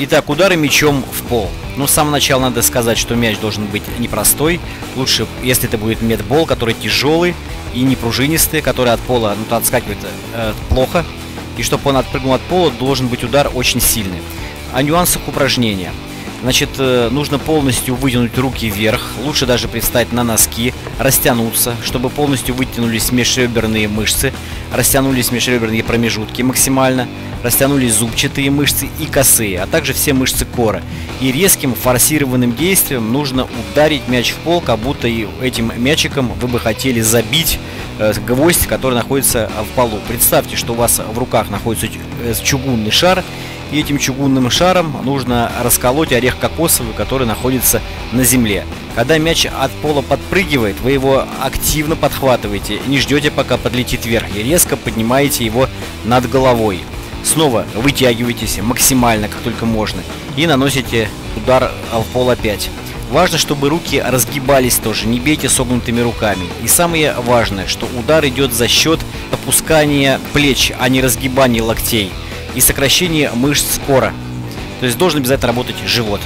Итак, удары мячом в пол. Ну, с самого начала надо сказать, что мяч должен быть непростой. Лучше, если это будет медбол, который тяжелый и не пружинистый, который от пола ну, отскакивает э, плохо. И чтобы он отпрыгнул от пола, должен быть удар очень сильный. О нюансах упражнения. Значит, э, нужно полностью вытянуть руки вверх, лучше даже пристать на носки, растянуться, чтобы полностью вытянулись межреберные мышцы, растянулись межреберные промежутки максимально, растянулись зубчатые мышцы и косые, а также все мышцы кора. И резким форсированным действием нужно ударить мяч в пол, как будто этим мячиком вы бы хотели забить э, гвоздь, который находится в полу. Представьте, что у вас в руках находится чугунный шар, и этим чугунным шаром нужно расколоть орех кокосовый, который находится на земле. Когда мяч от пола подпрыгивает, вы его активно подхватываете, не ждете пока подлетит вверх и резко поднимаете его над головой. Снова вытягиваетесь максимально, как только можно, и наносите удар в пол опять. Важно, чтобы руки разгибались тоже, не бейте согнутыми руками. И самое важное, что удар идет за счет опускания плеч, а не разгибания локтей и сокращение мышц кора. То есть должен обязательно работать живот.